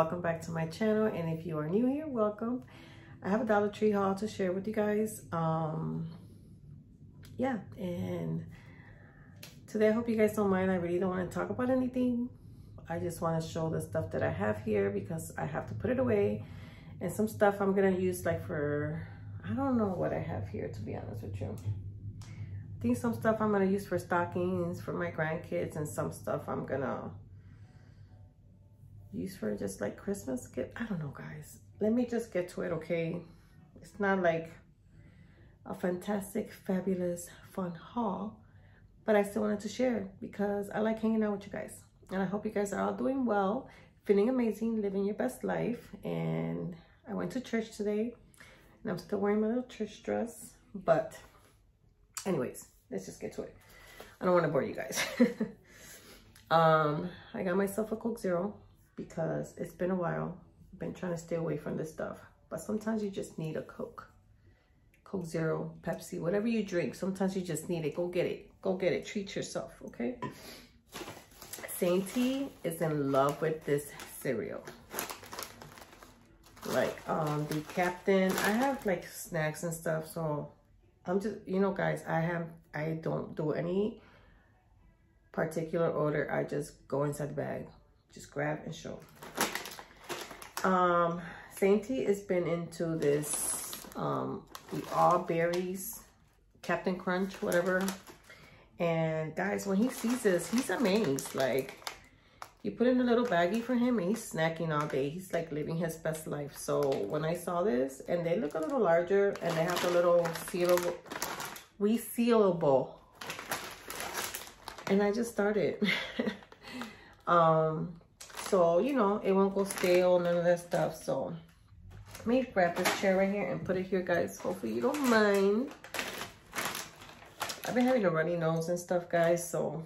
Welcome back to my channel and if you are new here, welcome. I have a Dollar Tree haul to share with you guys. Um, yeah, and today I hope you guys don't mind. I really don't want to talk about anything. I just want to show the stuff that I have here because I have to put it away. And some stuff I'm to use like for, I don't know what I have here to be honest with you. I think some stuff I'm to use for stockings for my grandkids and some stuff I'm to use for just like Christmas gift. I don't know, guys. Let me just get to it, okay? It's not like a fantastic, fabulous, fun haul, but I still wanted to share because I like hanging out with you guys. And I hope you guys are all doing well, feeling amazing, living your best life. And I went to church today and I'm still wearing my little church dress. But anyways, let's just get to it. I don't want to bore you guys. um, I got myself a Coke Zero because it's been a while. I've been trying to stay away from this stuff. But sometimes you just need a Coke. Coke Zero, Pepsi, whatever you drink. Sometimes you just need it. Go get it. Go get it. Treat yourself, okay? Sainty is in love with this cereal. Like um the captain, I have like snacks and stuff, so I'm just, you know guys, I have, I don't do any particular order. I just go inside the bag just grab and show. Um, Sainty has been into this, um, the all berries, Captain Crunch, whatever. And guys, when he sees this, he's amazed. Like, you put in a little baggie for him and he's snacking all day. He's like living his best life. So when I saw this, and they look a little larger and they have a little sealable, resealable. And I just started. um, so, you know, it won't go stale, none of that stuff. So, let me grab this chair right here and put it here, guys. Hopefully you don't mind. I've been having a runny nose and stuff, guys. So,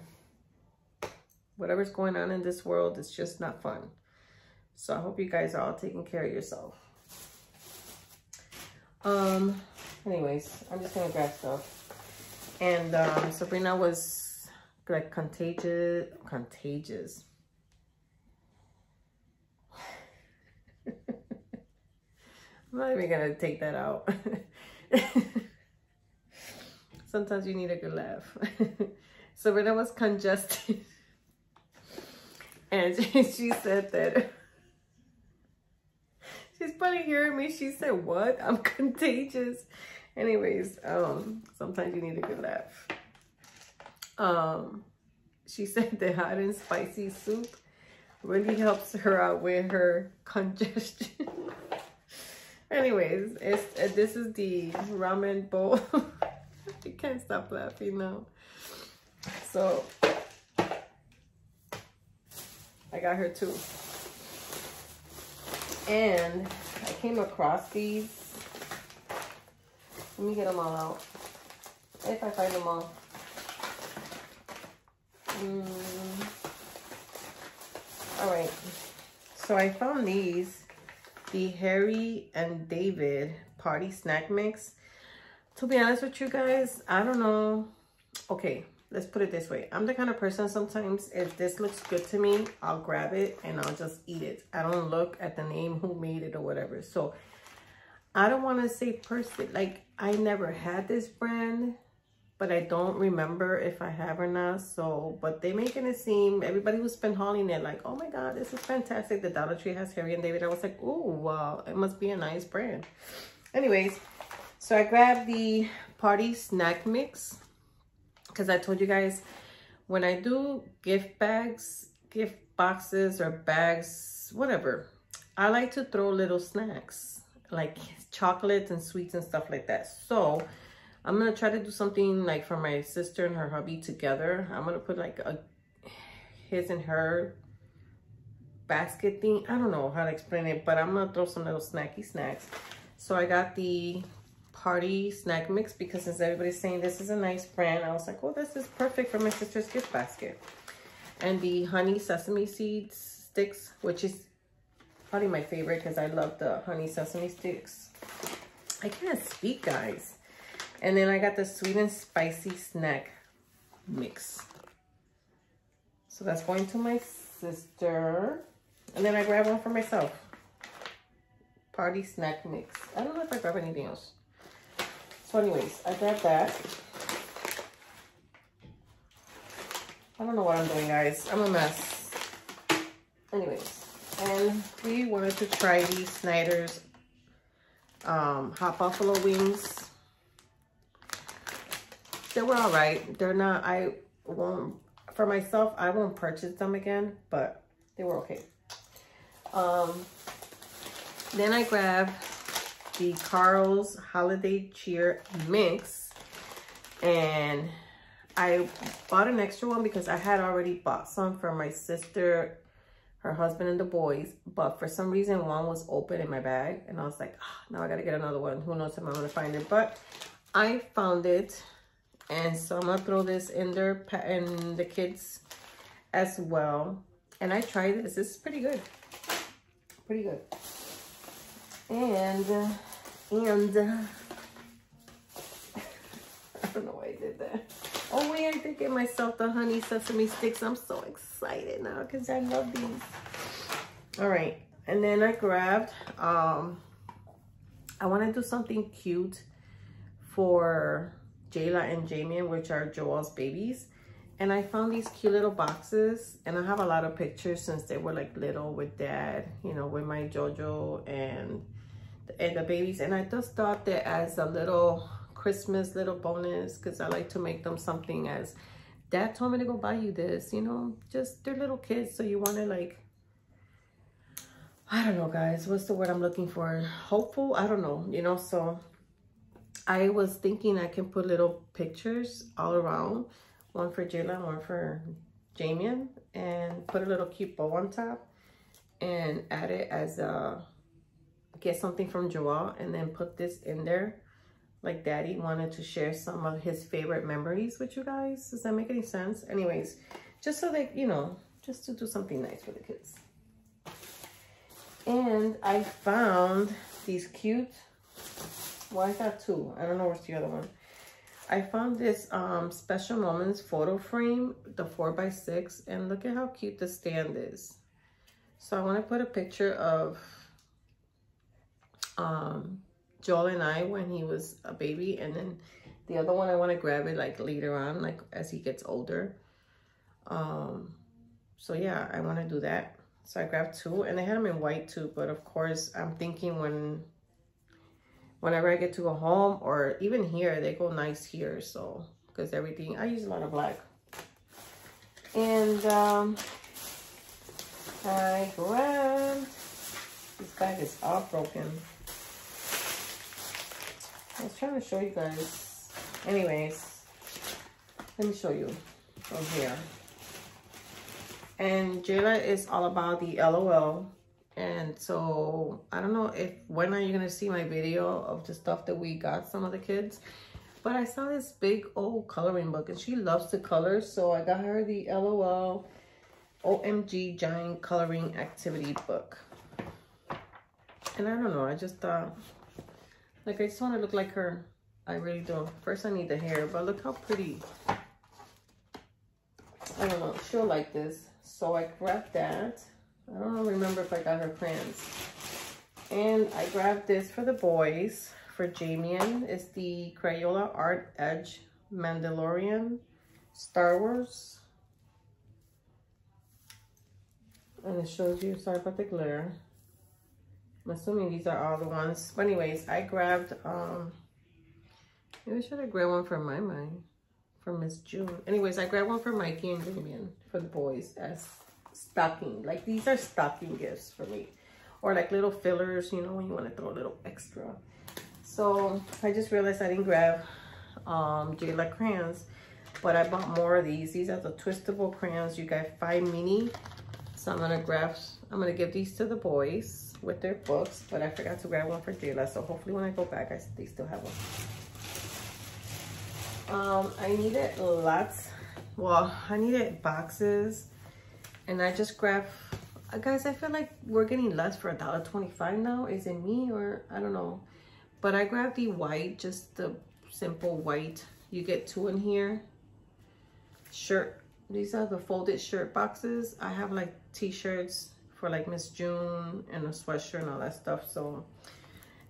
whatever's going on in this world, it's just not fun. So, I hope you guys are all taking care of yourself. Um, anyways, I'm just to grab stuff. And um, Sabrina was like contagious, contagious I'm not even gonna take that out. Sometimes you need a good laugh. I was congested, and she said that she's probably hearing me. She said, "What? I'm contagious." Anyways, um, sometimes you need a good laugh. Um, she said the hot and spicy soup really helps her out with her congestion. Anyways, it's uh, this is the ramen bowl. I can't stop laughing now. So I got her too. And I came across these. Let me get them all out. If I find them all. Mm. All right. So I found these the Harry and David Party Snack Mix. To be honest with you guys, I don't know. Okay, let's put it this way. I'm the kind of person sometimes, if this looks good to me, I'll grab it and I'll just eat it. I don't look at the name, who made it or whatever. So I don't want to say person, like I never had this brand but I don't remember if I have or not. So, but they making it seem, everybody who's been hauling it like, oh my God, this is fantastic. The Dollar Tree has Harry and David. I was like, oh, wow, it must be a nice brand. Anyways, so I grabbed the Party Snack Mix because I told you guys when I do gift bags, gift boxes or bags, whatever, I like to throw little snacks like chocolates and sweets and stuff like that. So, I'm going to try to do something like for my sister and her hubby together. I'm going to put like a his and her basket thing. I don't know how to explain it, but I'm going to throw some little snacky snacks. So I got the party snack mix because since everybody's saying this is a nice brand, I was like, oh, this is perfect for my sister's gift basket. And the honey sesame Seed sticks, which is probably my favorite because I love the honey sesame sticks. I can't speak, guys. And then I got the sweet and spicy snack mix. So that's going to my sister. And then I grab one for myself. Party snack mix. I don't know if I grab anything else. So anyways, I grabbed that. I don't know what I'm doing, guys. I'm a mess. Anyways, and we wanted to try these Snyder's um, hot buffalo wings. They were all right. They're not, I won't, for myself, I won't purchase them again, but they were okay. Um, then I grabbed the Carl's Holiday Cheer Mix. And I bought an extra one because I had already bought some for my sister, her husband, and the boys. But for some reason, one was open in my bag. And I was like, oh, now I got to get another one. Who knows if I'm going to find it. But I found it. And so I'm going to throw this in there in the kids as well. And I tried this. This is pretty good. Pretty good. And, uh, and, uh, I don't know why I did that. Oh I did get myself the honey sesame sticks. I'm so excited now because I love these. All right, and then I grabbed, um, I want to do something cute for Jayla and Jamian, which are Joel's babies. And I found these cute little boxes and I have a lot of pictures since they were like little with dad, you know, with my Jojo and, and the babies. And I just thought that as a little Christmas little bonus, because I like to make them something as dad told me to go buy you this, you know, just they're little kids. So you want to like, I don't know, guys, what's the word I'm looking for? Hopeful? I don't know, you know, so I was thinking I can put little pictures all around one for Jayla, one for Jamian, and put a little cute bow on top and add it as a, get something from Joel and then put this in there. Like daddy wanted to share some of his favorite memories with you guys. Does that make any sense? Anyways, just so that, you know, just to do something nice for the kids. And I found these cute, well, I got two. I don't know where's the other one. I found this um, Special Moments photo frame, the 4x6, and look at how cute the stand is. So I want to put a picture of um, Joel and I when he was a baby, and then the other one I want to grab it like later on, like as he gets older. Um, so yeah, I want to do that. So I grabbed two, and I had them in white too, but of course I'm thinking when whenever I get to go home or even here, they go nice here. So, because everything, I use a lot of black. And um, I grabbed, this bag is all broken. I was trying to show you guys. Anyways, let me show you from here. And Jayla is all about the LOL and so I don't know if when are you gonna see my video of the stuff that we got some of the kids. But I saw this big old coloring book and she loves to color. So I got her the LOL OMG Giant Coloring Activity Book. And I don't know, I just thought, like I just want to look like her. I really don't. First I need the hair, but look how pretty. I don't know, she'll like this. So I grabbed that. I don't remember if I got her crayons. And I grabbed this for the boys, for Jamian. It's the Crayola Art Edge Mandalorian Star Wars. And it shows you, sorry about the glare. I'm assuming these are all the ones. But anyways, I grabbed, um, maybe I should have grabbed one for my mind, for Miss June. Anyways, I grabbed one for Mikey and Damian for the boys as stocking. Like these are stocking gifts for me. Or like little fillers, you know, when you want to throw a little extra. So I just realized I didn't grab um, Jayla crayons. But I bought more of these. These are the twistable crayons. You got five mini. So I'm to grab, I'm going to give these to the boys with their books. But I forgot to grab one for Jayla. So hopefully when I go back, I, they still have one. Um, I needed lots. Well, I needed boxes and I just grabbed, uh, guys, I feel like we're getting less for a dollar twenty-five now. Is it me or I don't know. But I grabbed the white, just the simple white. You get two in here. Shirt. These are the folded shirt boxes. I have like t-shirts for like Miss June and a sweatshirt and all that stuff. So,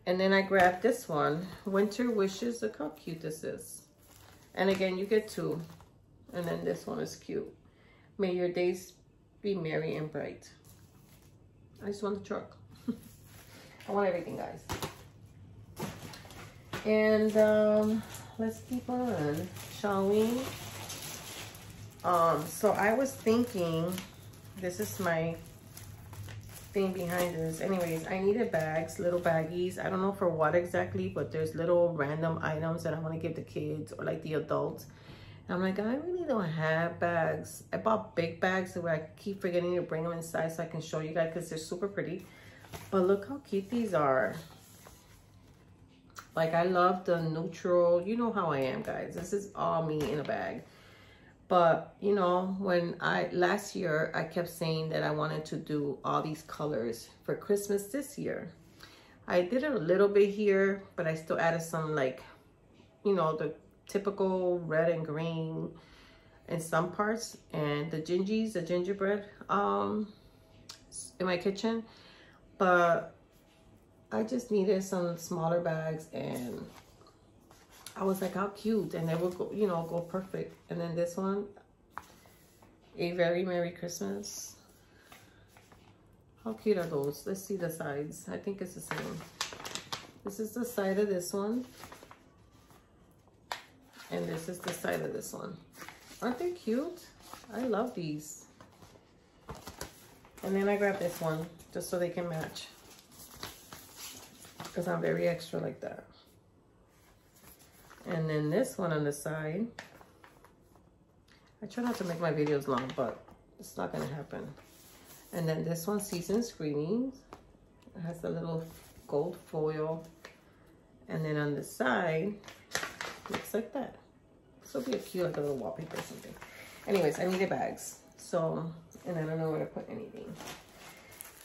and then I grabbed this one, Winter Wishes. Look how cute this is. And again, you get two. And then this one is cute. May your days be merry and bright. I just want the truck. I want everything, guys. And um, let's keep on, shall we? Um, so I was thinking, this is my thing behind this. Anyways, I needed bags, little baggies. I don't know for what exactly, but there's little random items that I want to give the kids or like the adults. And I'm like, I really don't have bags. I bought big bags where I keep forgetting to bring them inside so I can show you guys because they're super pretty. But look how cute these are. Like I love the neutral, you know how I am guys. This is all me in a bag. But, you know, when I, last year, I kept saying that I wanted to do all these colors for Christmas this year. I did a little bit here, but I still added some like, you know, the typical red and green in some parts. And the gingies, the gingerbread um, in my kitchen. But I just needed some smaller bags and I was like, how cute. And they would go, you know, go perfect. And then this one, a very Merry Christmas. How cute are those? Let's see the sides. I think it's the same. This is the side of this one. And this is the side of this one. Aren't they cute? I love these. And then I grabbed this one just so they can match. Because I'm very extra like that. And then this one on the side. I try not to make my videos long, but it's not gonna happen. And then this one, Season Screenings. It has a little gold foil. And then on the side, looks like that. This will be a cute, like a little wallpaper or something. Anyways, I needed bags. So, and I don't know where to put anything.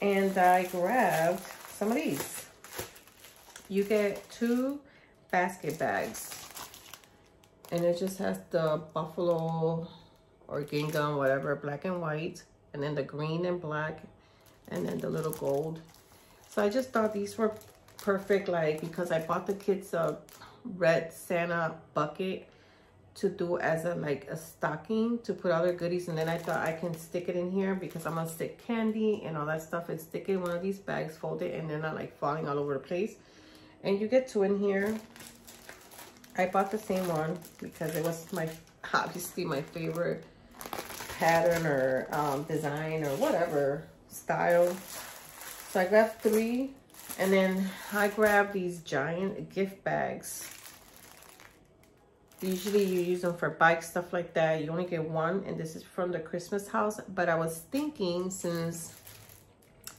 And I grabbed some of these. You get two basket bags and it just has the buffalo or gingham whatever black and white and then the green and black and then the little gold. So i just thought these were perfect like because i bought the kids a red santa bucket to do as a like a stocking to put all their goodies and then i thought i can stick it in here because i'm gonna stick candy and all that stuff and stick it in one of these bags fold it and they're not like falling all over the place. And you get two in here I bought the same one because it was my obviously my favorite pattern or um, design or whatever style. So I grabbed three and then I grabbed these giant gift bags. Usually you use them for bike stuff like that. You only get one and this is from the Christmas house. But I was thinking since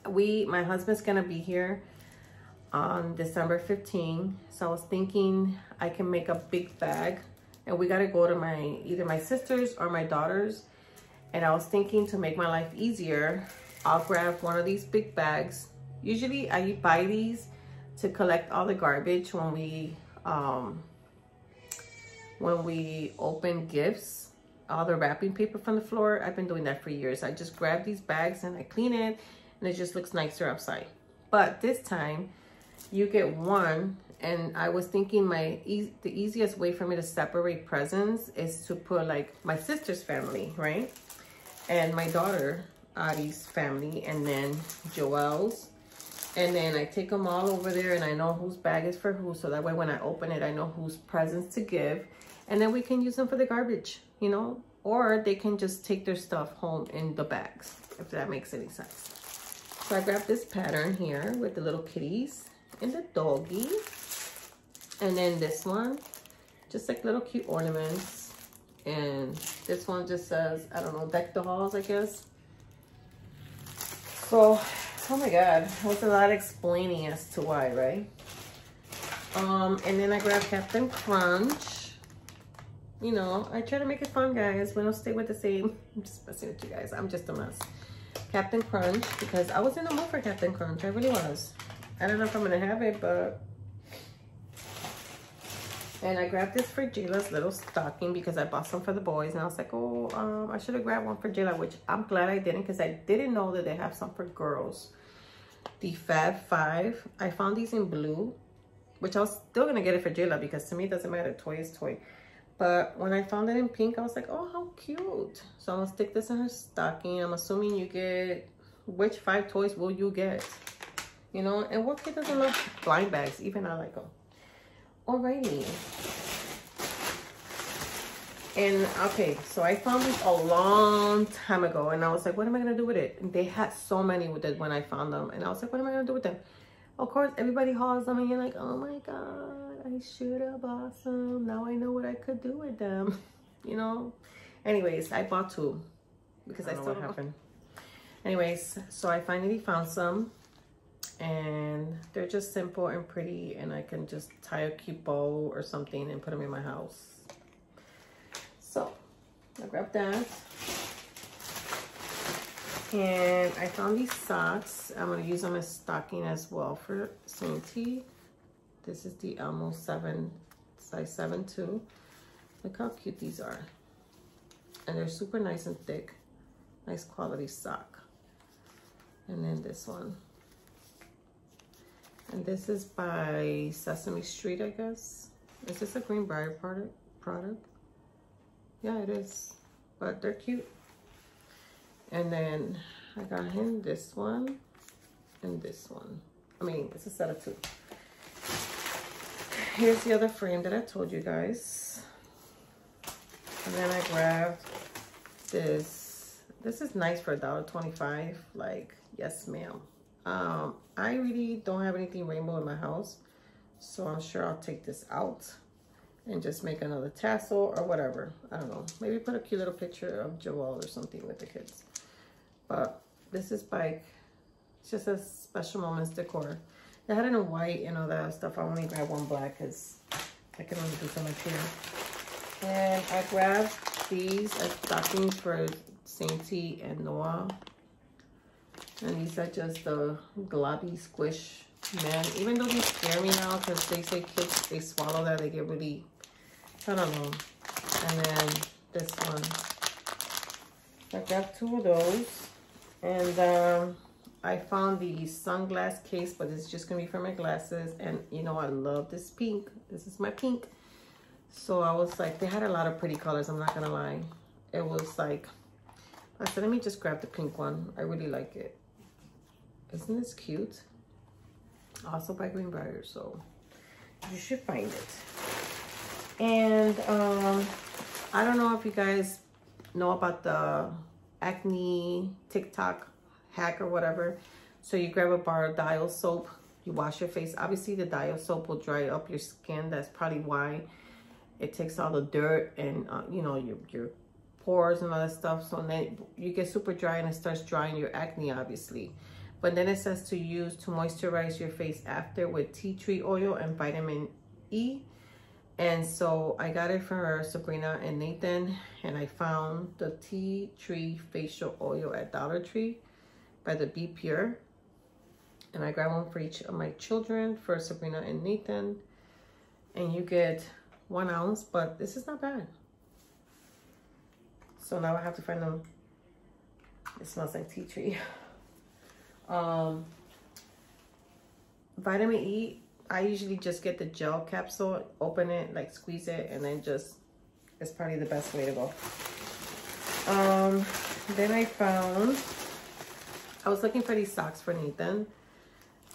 we, my husband's gonna be here on December 15. So I was thinking I can make a big bag and we got to go to my either my sisters or my daughters. And I was thinking to make my life easier, I'll grab one of these big bags. Usually I buy these to collect all the garbage when we um, when we open gifts, all the wrapping paper from the floor. I've been doing that for years. I just grab these bags and I clean it and it just looks nicer outside. But this time you get one and I was thinking my e the easiest way for me to separate presents is to put like my sister's family, right? And my daughter, Adi's family, and then Joel's. And then I take them all over there and I know whose bag is for who. So that way when I open it, I know whose presents to give. And then we can use them for the garbage, you know? Or they can just take their stuff home in the bags, if that makes any sense. So I grabbed this pattern here with the little kitties and the doggy. And then this one, just like little cute ornaments. And this one just says, I don't know, deck the halls, I guess. So, oh my God, was a lot explaining as to why, right? Um, and then I grabbed Captain Crunch. You know, I try to make it fun, guys. We don't stay with the same. I'm just messing with you guys. I'm just a mess. Captain Crunch, because I was in the mood for Captain Crunch. I really was. I don't know if I'm gonna have it, but And I grabbed this for Jayla's little stocking because I bought some for the boys. And I was like, oh, um, I should have grabbed one for Jayla, which I'm glad I didn't because I didn't know that they have some for girls. The Fab Five. I found these in blue, which I was still going to get it for Jayla because to me it doesn't matter. Toy is toy. But when I found it in pink, I was like, oh, how cute. So I'm going to stick this in her stocking. I'm assuming you get, which five toys will you get? You know, and what kid doesn't love blind bags? Even I like them. Alrighty. And okay, so I found this a long time ago and I was like, what am I gonna do with it? And they had so many with it when I found them. And I was like, what am I gonna do with them? Of course, everybody hauls them and you're like, oh my God, I should have bought some. Now I know what I could do with them, you know? Anyways, I bought two because I, I still what happened. Anyways, so I finally found some and they're just simple and pretty and I can just tie a cute bow or something and put them in my house. So I grabbed that. And I found these socks. I'm to use them as stocking as well for Sainty. This is the Elmo 7, size 7 too. Look how cute these are. And they're super nice and thick. Nice quality sock. And then this one. And this is by Sesame Street, I guess. Is this a Greenbrier product? product? Yeah, it is. But they're cute. And then I got him this one and this one. I mean, it's a set of two. Here's the other frame that I told you guys. And then I grabbed this. This is nice for $1.25. Like, yes, ma'am. Um, I really don't have anything rainbow in my house. So I'm sure I'll take this out and just make another tassel or whatever. I don't know. Maybe put a cute little picture of Joel or something with the kids. But this is by, it's just a special moments decor. They had it in white and all that stuff. I only grabbed one black because I can only do so much here. And I grabbed these as stockings for Sainty and Noah. And these are just the globby squish men. Even though they scare me now because they say kids, they swallow that, they get really, I don't know. And then this one. I got two of those. And um, I found the sunglass case, but it's just going to be for my glasses. And, you know, I love this pink. This is my pink. So I was like, they had a lot of pretty colors. I'm not going to lie. It was like, I said, let me just grab the pink one. I really like it. Isn't this cute? Also by Greenbrier, so you should find it. And um, I don't know if you guys know about the acne TikTok hack or whatever. So you grab a bar of dial soap, you wash your face. Obviously the dial soap will dry up your skin. That's probably why it takes all the dirt and uh, you know your, your pores and all that stuff. So then you get super dry and it starts drying your acne obviously. But then it says to use to moisturize your face after with tea tree oil and vitamin E. And so I got it for Sabrina and Nathan. And I found the tea tree facial oil at Dollar Tree by the Be Pure. And I grabbed one for each of my children for Sabrina and Nathan. And you get one ounce, but this is not bad. So now I have to find them. It smells like tea tree. Um, vitamin E, I usually just get the gel capsule, open it, like squeeze it, and then just, it's probably the best way to go. Um, then I found, I was looking for these socks for Nathan.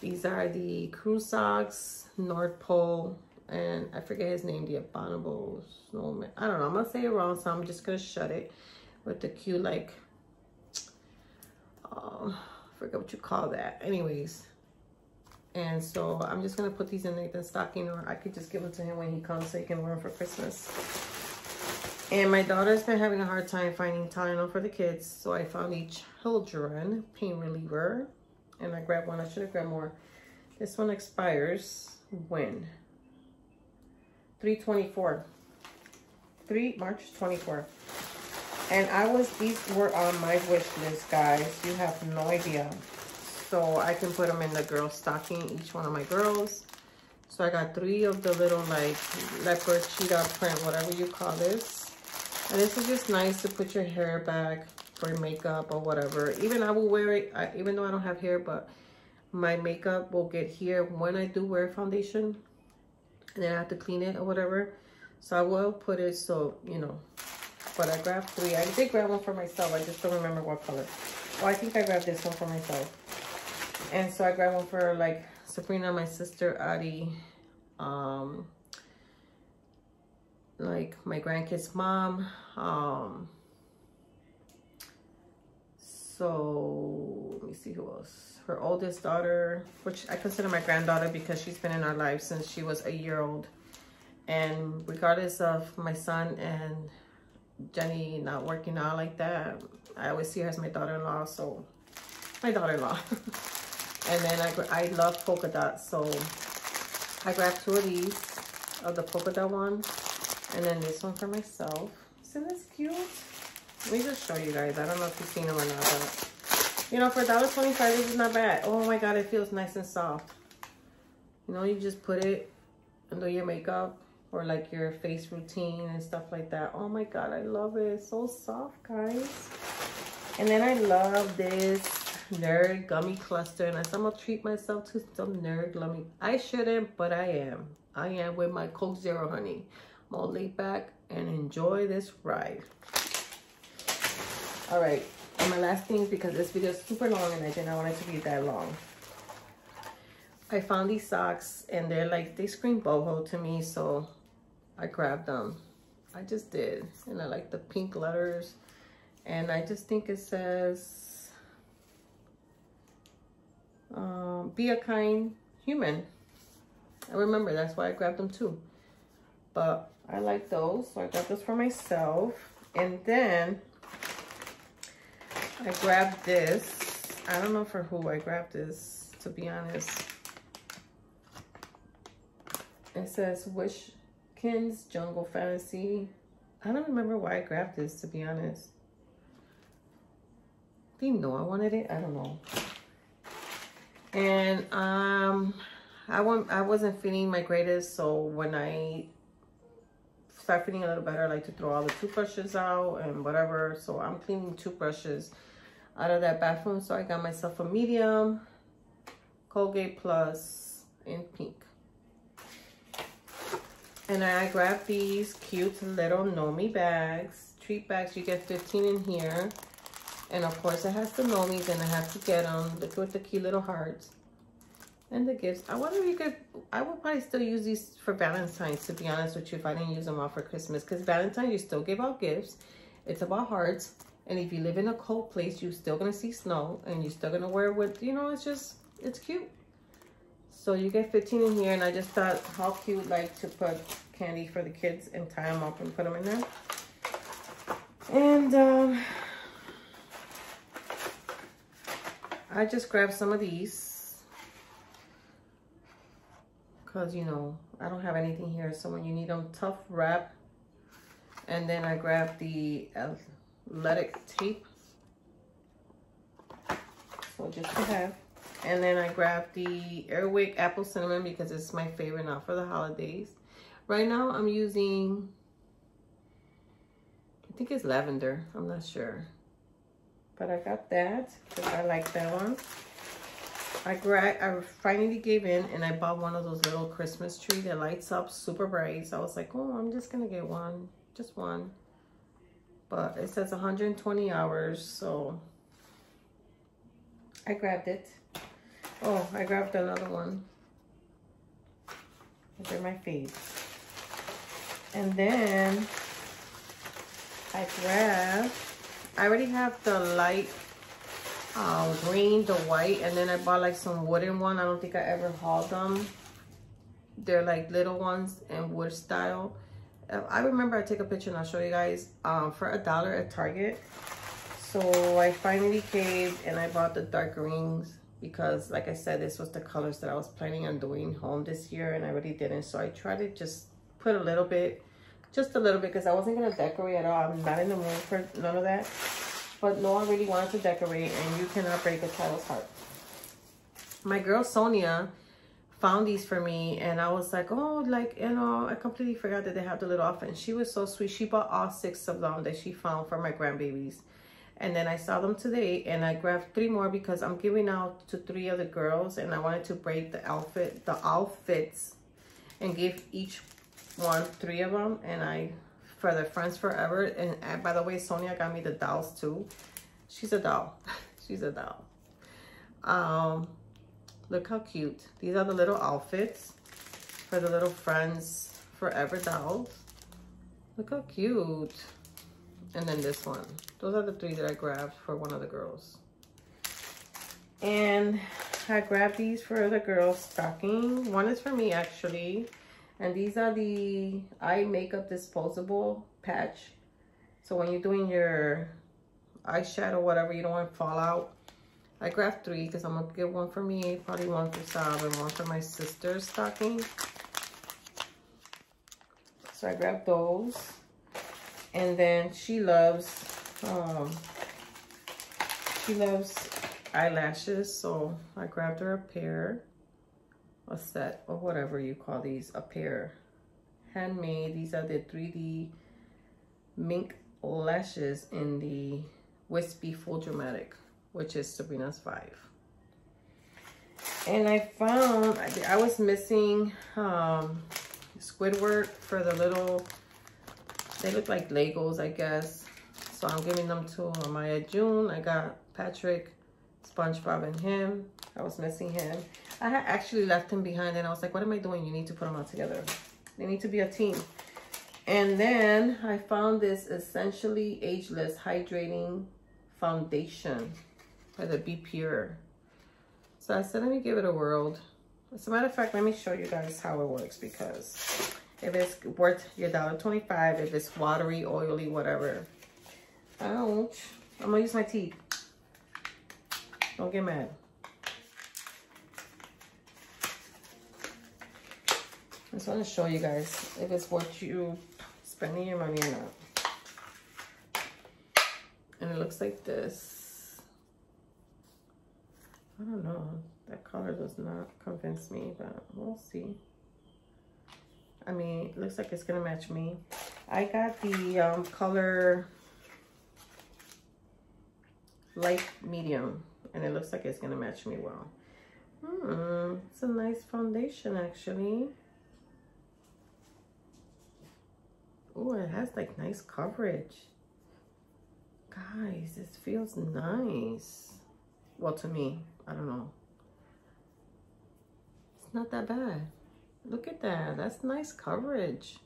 These are the crew socks, North Pole, and I forget his name, the Abominable Snowman. I don't know, I'm gonna say it wrong, so I'm just gonna shut it with the cute, like, uh, forget what you call that. Anyways, and so I'm just going to put these in Nathan's stocking or I could just give them to him when he comes so he can wear them for Christmas. And my daughter's been having a hard time finding Tylenol for the kids. So I found a children pain reliever. And I grabbed one. I should have grabbed more. This one expires when? 324. 3 March 24. And I was, these were on my wish list, guys. You have no idea. So I can put them in the girl stocking, each one of my girls. So I got three of the little like leopard cheetah print, whatever you call this. And this is just nice to put your hair back for makeup or whatever. Even I will wear it, I, even though I don't have hair, but my makeup will get here when I do wear foundation. And then I have to clean it or whatever. So I will put it so, you know. But I grabbed three. I did grab one for myself. I just don't remember what color. Oh, I think I grabbed this one for myself. And so I grabbed one for like Sabrina, my sister, Adi, um, like my grandkid's mom. Um, so let me see who else. Her oldest daughter, which I consider my granddaughter because she's been in our life since she was a year old. And regardless of my son and Jenny not working out like that, I always see her as my daughter-in-law, so my daughter-in-law. and then I, I love polka dots, so I grabbed two of these, of the polka dot one, and then this one for myself. Isn't this cute? Let me just show you guys. I don't know if you've seen them or not, but you know, for $1.25, this is not bad. Oh my God, it feels nice and soft. You know, you just put it under your makeup or like your face routine and stuff like that. Oh my God, I love it. So soft, guys. And then I love this nerd gummy cluster and I said I'm gonna treat myself to some nerd gummy. I shouldn't, but I am. I am with my Coke Zero honey. I'm all laid back and enjoy this ride. All right, and my last thing is because this video is super long and I did not want it to be that long. I found these socks and they're like, they scream boho to me, so I grabbed them. I just did. And I like the pink letters. And I just think it says um, be a kind human. I remember that's why I grabbed them too. But I like those, so I got this for myself. And then I grabbed this. I don't know for who I grabbed this, to be honest. It says Wishkin's Jungle Fantasy. I don't remember why I grabbed this, to be honest. Didn't know I wanted it. I don't know. And um, I, want, I wasn't feeling my greatest, so when I start feeling a little better, I like to throw all the toothbrushes out and whatever. So I'm cleaning toothbrushes out of that bathroom. So I got myself a medium Colgate Plus in pink. And I grabbed these cute little Nomi bags, treat bags. You get 15 in here. And of course it has the Nomis and I have to get them. Look with the cute little hearts. And the gifts. I wonder if you could, I would probably still use these for Valentine's, to be honest with you, if I didn't use them all for Christmas. Because Valentine's, you still give out gifts. It's about hearts. And if you live in a cold place, you're still going to see snow. And you're still going to wear what, you know, it's just, it's cute. So you get 15 in here. And I just thought how cute, like, to put candy for the kids and tie them up and put them in there. And, um, I just grabbed some of these because, you know, I don't have anything here. So when you need them, tough wrap. And then I grabbed the athletic tape. So just to have. And then I grabbed the Airwick Apple Cinnamon because it's my favorite now for the holidays. Right now I'm using, I think it's lavender. I'm not sure. But I got that because I like that one. I I finally gave in and I bought one of those little Christmas tree that lights up super bright. So I was like, oh, I'm just going to get one, just one. But it says 120 hours, so I grabbed it. Oh, I grabbed another one. They're my fave. And then I grabbed I already have the light uh, green, the white, and then I bought like some wooden one. I don't think I ever hauled them. They're like little ones in wood style. Uh, I remember I take a picture and I'll show you guys um, for a dollar at Target. So I finally caved and I bought the dark greens because like I said, this was the colors that I was planning on doing home this year and I really didn't. So I tried to just put a little bit just a little bit because I wasn't going to decorate at all. I'm not in the mood for none of that. But no I really wanted to decorate and you cannot break a child's heart. My girl Sonia found these for me and I was like, oh, like, you know, I completely forgot that they have the little outfit. And she was so sweet. She bought all six of them that she found for my grandbabies. And then I saw them today and I grabbed three more because I'm giving out to three other girls and I wanted to break the outfit, the outfits and give each one three of them. And I, for the Friends Forever. And, by the way, Sonia got me the dolls too. She's a doll. She's a doll. Um, Look how cute. These are the little outfits for the little Friends Forever dolls. Look how cute. And then this one. Those are the three that I grabbed for one of the girls. And I grabbed these for the girls stocking. One is for me actually. And these are the eye makeup disposable patch. So when you're doing your eyeshadow, whatever, you don't want to fall out. I grabbed three because I'm going to get one for me, probably one for Sab and one for my sister's stocking. So I grabbed those. And then she loves, um, she loves eyelashes. So I grabbed her a pair, a set, or whatever you call these, a pair. Handmade. These are the 3D mink lashes in the Wispy Full Dramatic which is Sabrina's five. And I found, I was missing um, Squidward for the little, they look like Legos, I guess. So I'm giving them to Amaya June. I got Patrick, SpongeBob, and him. I was missing him. I had actually left him behind and I was like, what am I doing? You need to put them all together. They need to be a team. And then I found this Essentially Ageless Hydrating Foundation by the Be Pure. So I said, let me give it a whirl. As a matter of fact, let me show you guys how it works because if it's worth your dollar 25 if it's watery, oily, whatever. Ouch. I'm gonna use my teeth. Don't get mad. I just want to show you guys if it's worth you spending your money or not. And it looks like this. I don't know. That color does not convince me, but we'll see. I mean, it looks like it's going to match me. I got the um, color light medium, and it looks like it's going to match me well. Hmm, it's a nice foundation, actually. Oh, it has like nice coverage. Guys, this feels nice. Well, to me. I don't know. It's not that bad. Look at that. That's nice coverage.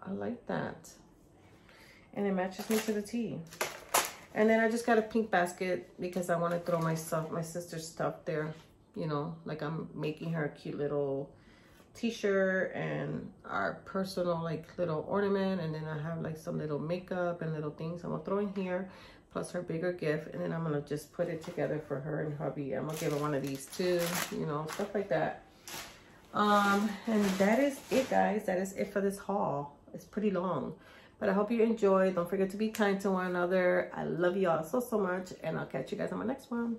I like that. And it matches me to the T. And then I just got a pink basket because I want to throw my stuff, my sister's stuff there. You know, like I'm making her a cute little t-shirt and our personal like little ornament. And then I have like some little makeup and little things I'm gonna throw in here plus her bigger gift. And then I'm going to just put it together for her and hubby. I'm going to give her one of these too, you know, stuff like that. Um, and that is it, guys. That is it for this haul. It's pretty long. But I hope you enjoyed. Don't forget to be kind to one another. I love you all so, so much. And I'll catch you guys on my next one.